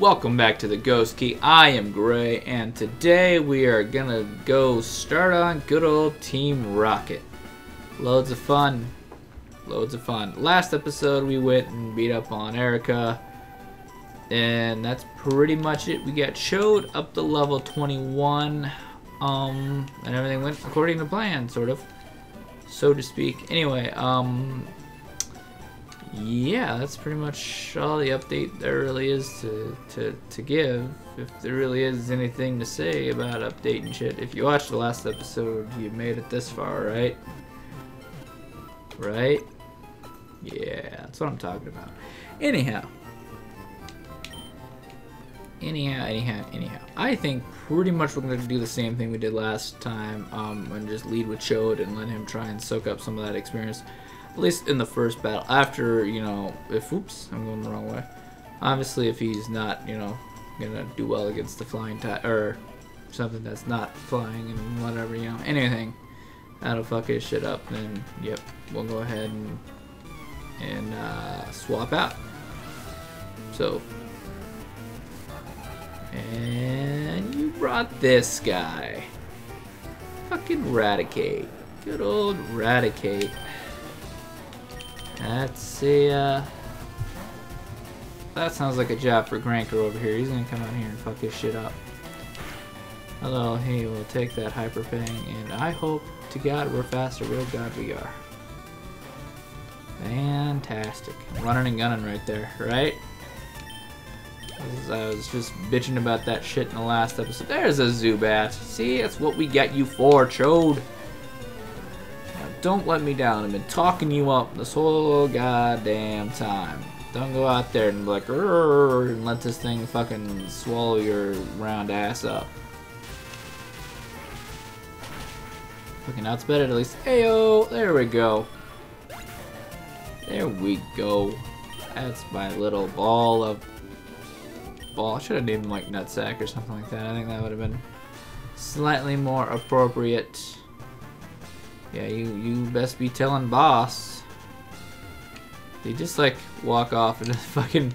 Welcome back to the Ghost Key. I am Gray, and today we are gonna go start on good old Team Rocket. Loads of fun. Loads of fun. Last episode we went and beat up on Erica, and that's pretty much it. We got showed up to level 21, um, and everything went according to plan, sort of, so to speak. Anyway, um, yeah, that's pretty much all the update there really is to, to, to give. If there really is anything to say about updating shit. If you watched the last episode, you made it this far, right? Right? Yeah, that's what I'm talking about. Anyhow. Anyhow, anyhow, anyhow. I think pretty much we're going to do the same thing we did last time um, and just lead with Chode and let him try and soak up some of that experience at least in the first battle. After, you know, if, oops, I'm going the wrong way. Obviously, if he's not, you know, gonna do well against the flying type, or something that's not flying and whatever, you know, anything that'll fuck his shit up, then, yep, we'll go ahead and, and uh, swap out. So, and you brought this guy. Fucking Raticate. Good old Raticate. A, uh, that sounds like a job for Granker over here. He's gonna come out here and fuck his shit up. Although he will take that hyper ping, and I hope to God we're faster. Real God we are. Fantastic. Running and gunning right there, right? I was just bitching about that shit in the last episode. There's a Zubat. See, that's what we get you for, Chode. Don't let me down. I've been talking you up this whole goddamn time. Don't go out there and be like, and let this thing fucking swallow your round ass up. Fucking outspeed it at least. Heyo, there we go. There we go. That's my little ball of ball. I should have named him like Nutsack or something like that. I think that would have been slightly more appropriate. Yeah, you, you best be telling boss. They just like walk off and just fucking...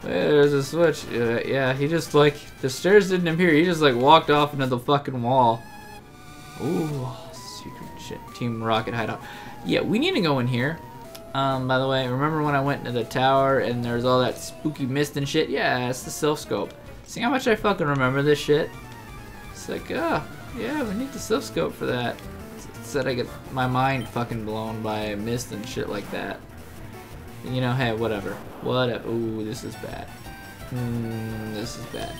Hey, there's a switch. Uh, yeah, he just like... The stairs didn't appear. He just like walked off into the fucking wall. Ooh, secret shit. Team Rocket hideout. Yeah, we need to go in here. Um, by the way, remember when I went into the tower and there's all that spooky mist and shit? Yeah, it's the Silph Scope. See how much I fucking remember this shit? It's like, ah, yeah, we need the Silph Scope for that said I get my mind fucking blown by mist and shit like that. You know, hey, whatever. Whatever. Ooh, this is bad. Hmm, this is bad.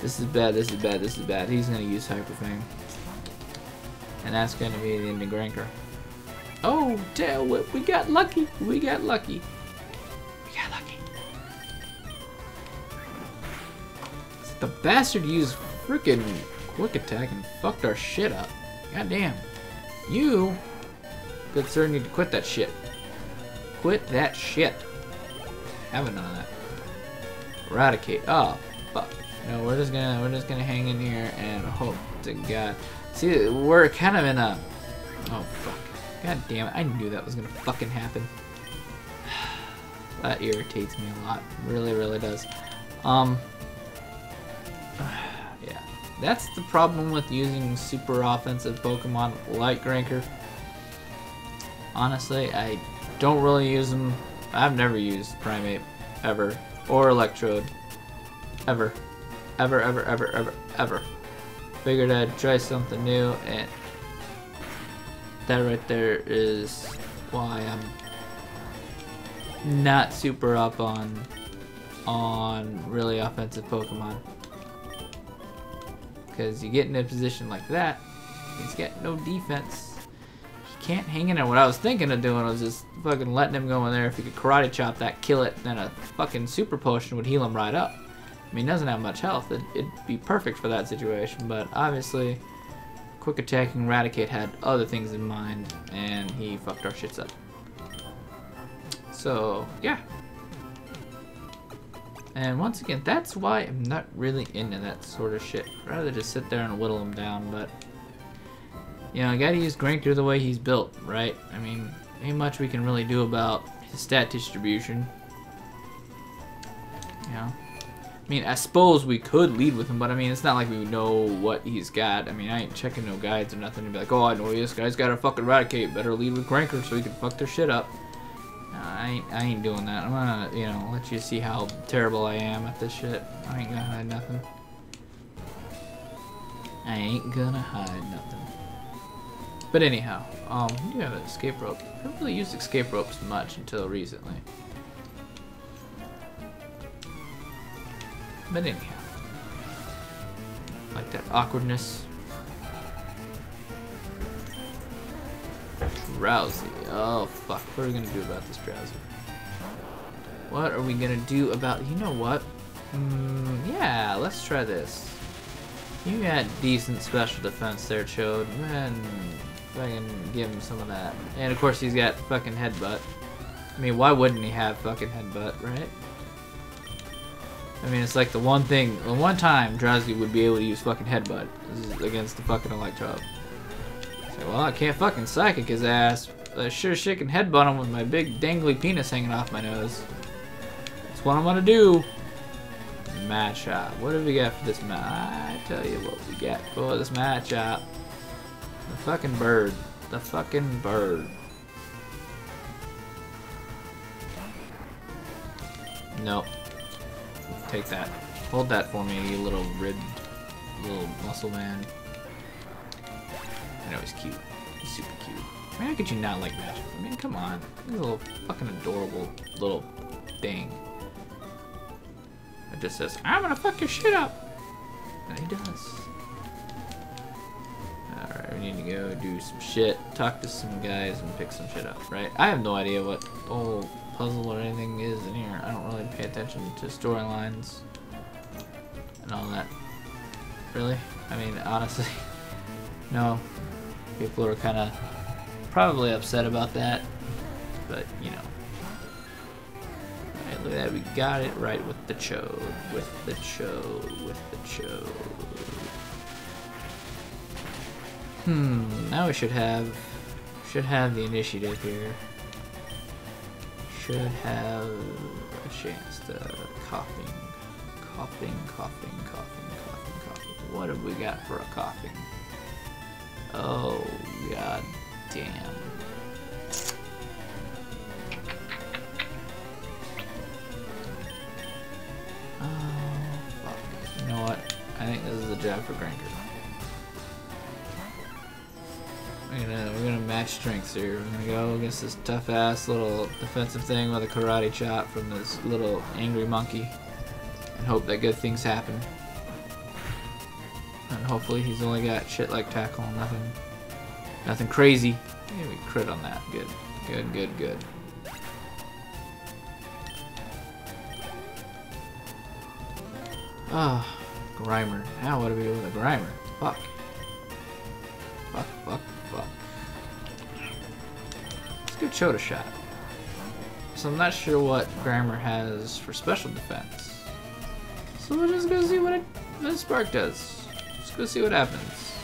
This is bad, this is bad, this is bad. He's gonna use Hyper Fang. And that's gonna be the end of Granker. Oh, Tail Whip, we got lucky. We got lucky. We got lucky. The bastard used freaking quick attack and fucked our shit up. God damn. You, good sir, need to quit that shit. Quit that shit. Have none of that. Eradicate. Oh, fuck. No, we're just gonna we're just gonna hang in here and hope to God. See, we're kind of in a. Oh fuck. God damn it! I knew that was gonna fucking happen. that irritates me a lot. Really, really does. Um. That's the problem with using super offensive Pokemon like Granker. Honestly, I don't really use them. I've never used Primeape, ever. Or Electrode. Ever. Ever, ever, ever, ever, ever. Figured I'd try something new, and that right there is why I'm not super up on on really offensive Pokemon. Because you get in a position like that, he's got no defense. He can't hang in there. What I was thinking of doing was just fucking letting him go in there. If he could karate chop that, kill it, then a fucking super potion would heal him right up. I mean, he doesn't have much health. It, it'd be perfect for that situation, but obviously, quick attacking Raticate had other things in mind, and he fucked our shits up. So, yeah, and once again, that's why I'm not really into that sort of shit. I'd rather just sit there and whittle him down, but... You know, I gotta use Granker the way he's built, right? I mean, ain't much we can really do about his stat distribution. You know? I mean, I suppose we could lead with him, but I mean, it's not like we know what he's got. I mean, I ain't checking no guides or nothing to be like, oh, I know this guy's got a fucking Eradicate. Better lead with Granker so he can fuck their shit up. I ain't, I ain't doing that. I'm gonna, you know, let you see how terrible I am at this shit. I ain't gonna hide nothing. I ain't gonna hide nothing. But anyhow, um, you have an escape rope. I haven't really used escape ropes much until recently. But anyhow. Like that awkwardness. Drowzee. Oh, fuck. What are we gonna do about this Drowzee? What are we gonna do about... You know what? Mm, yeah, let's try this. You got decent special defense there, Chode. Man, I can give him some of that. And of course he's got fucking headbutt. I mean, why wouldn't he have fucking headbutt, right? I mean, it's like the one thing, the one time Drowzee would be able to use fucking headbutt against the fucking Electrode. Well, I can't fucking psychic his ass. I sure shit can headbutt him with my big dangly penis hanging off my nose. That's what I'm gonna do. Matchup. What do we got for this match? I tell you what we got for this matchup. The fucking bird. The fucking bird. Nope. Take that. Hold that for me, you little ribbed little muscle man. I know he's cute. He's super cute. I mean, how could you not like Magic? I mean, come on. He's a little fucking adorable little thing. It just says, I'm gonna fuck your shit up. And he does. Alright, we need to go do some shit, talk to some guys, and pick some shit up, right? I have no idea what whole puzzle or anything is in here. I don't really pay attention to storylines and all that. Really? I mean, honestly, no. People are kind of probably upset about that, but you know. Alright, look at that. We got it right with the chode, with the chode, with the chode. Hmm, now we should have should have the initiative here. Should have a chance to Koffing, Koffing, Koffing, Koffing, Koffing, Koffing. What have we got for a Koffing? Oh, god damn. Oh, fuck. You know what? I think this is a job for Granker. We're gonna, we're gonna match strengths here. We're gonna go against this tough ass little defensive thing with a karate chop from this little angry monkey and hope that good things happen. Hopefully he's only got shit like tackle, nothing nothing crazy. We crit on that. Good. Good, good, good. Ah, oh, Grimer. Now what do we do with a Grimer? Fuck. Fuck, fuck, fuck. Let's give Chode a shot. So I'm not sure what Grimer has for special defense. So we'll just go see what, it, what Spark does. Let's go see what happens.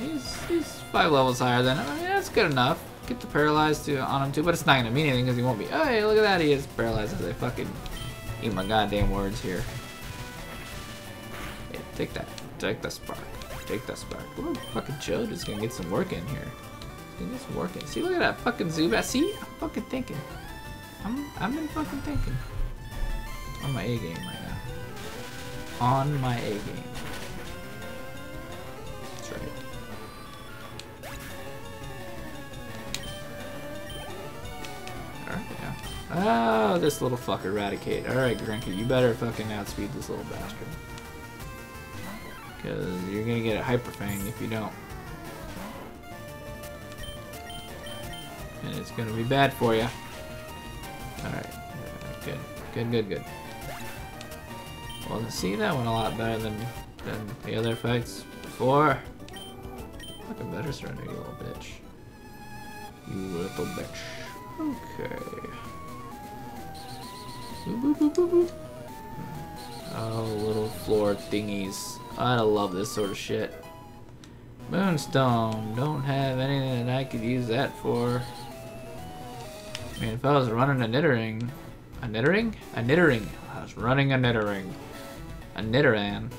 He's, he's five levels higher than him. I mean, that's good enough. Get the paralyzed to, on him too, but it's not gonna mean anything because he won't be. Oh, hey, look at that, he is paralyzed as I fucking eat my goddamn words here. Hey, take that. Take the spark. Take that spark. Ooh, fucking Chode is gonna get some work in here. He's gonna get some work in. See, look at that fucking Zubat. See, I'm fucking thinking. I'm, I've been fucking thinking. On my A game right now. On my A game. Right. Alright, yeah. Oh, this little fucker, Eradicate. Alright, Granky, you better fucking outspeed this little bastard. Because you're gonna get a Hyper Fang if you don't. And it's gonna be bad for you. Alright, uh, good, good, good, good. Well, see, that went a lot better than, than the other fights before. Fucking better surrender, you little bitch. You little bitch. Okay. Oh, little floor thingies. I love this sort of shit. Moonstone. Don't have anything that I could use that for. I mean, if I was running a Nidoring, A Nidoring? A Nidoring. I was running a Nidoring. A Nidoran.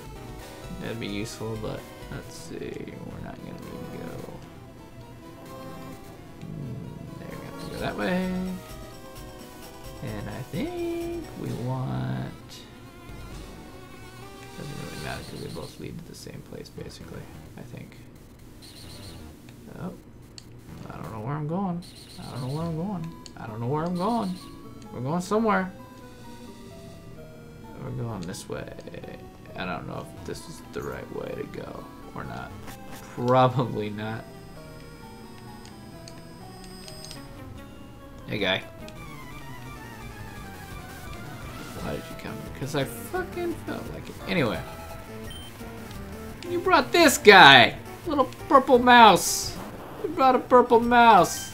That'd be useful, but let's see. We're not gonna need to. That way. And I think we want. Doesn't really matter because they both lead to the same place, basically. I think. Oh. I don't know where I'm going. I don't know where I'm going. I don't know where I'm going. We're going somewhere. We're going this way. I don't know if this is the right way to go or not. Probably not. Hey guy. Why did you come? Because I fucking felt like it. Anyway. You brought this guy! Little purple mouse! You brought a purple mouse!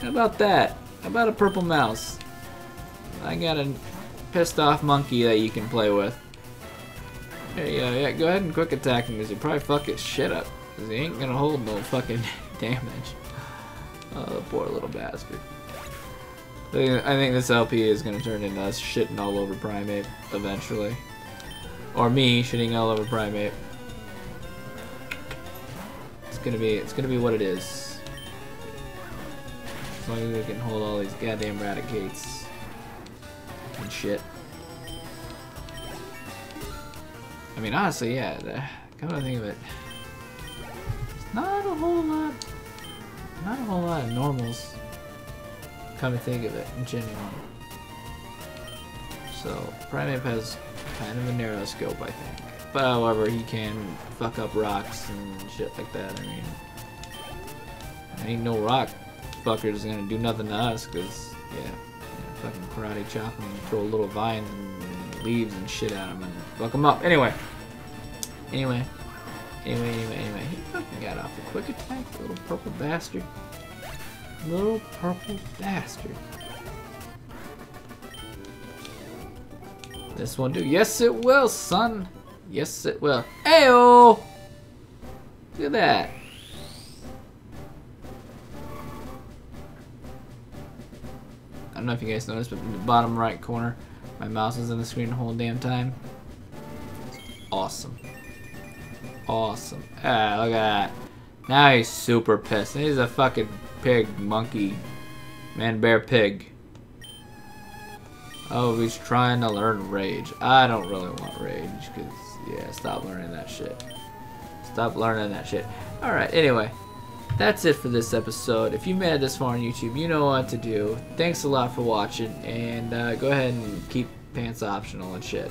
How about that? How about a purple mouse? I got a pissed off monkey that you can play with. Hey, uh, yeah, go ahead and quick attack him because he'll probably fuck his shit up. Because he ain't gonna hold no fucking damage. Oh, poor little bastard. I think- this LP is gonna turn into us shitting all over Primeape eventually. Or me shitting all over Primeape. It's gonna be it's gonna be what it is. As long as we can hold all these goddamn Raticates and shit. I mean, honestly, yeah. The, come to think of it, it's not a whole lot, not a whole lot of normals. Come to think of it, genuinely. So Primeape has kind of a narrow scope, I think. But however, he can fuck up rocks and shit like that. I mean, ain't no rock fucker is gonna do nothing to us, cause yeah, yeah fucking karate chop and throw a little vines and leaves and shit at him and fuck him up. Anyway, anyway, anyway, anyway, anyway, fucking got off a quick attack, little purple bastard, little purple bastard. This one do? Yes, it will, son. Yes, it will. Ayo! Look at that. I don't know if you guys noticed, but in the bottom right corner, my mouse is in the screen the whole damn time. Awesome. Awesome. Ah, look at that. Now he's super pissed. He's a fucking pig, monkey, man, bear, pig. Oh, he's trying to learn rage. I don't really want rage, because, yeah, stop learning that shit. Stop learning that shit. Alright, anyway. That's it for this episode. If you made it this far on YouTube, you know what to do. Thanks a lot for watching, and uh, go ahead and keep pants optional and shit.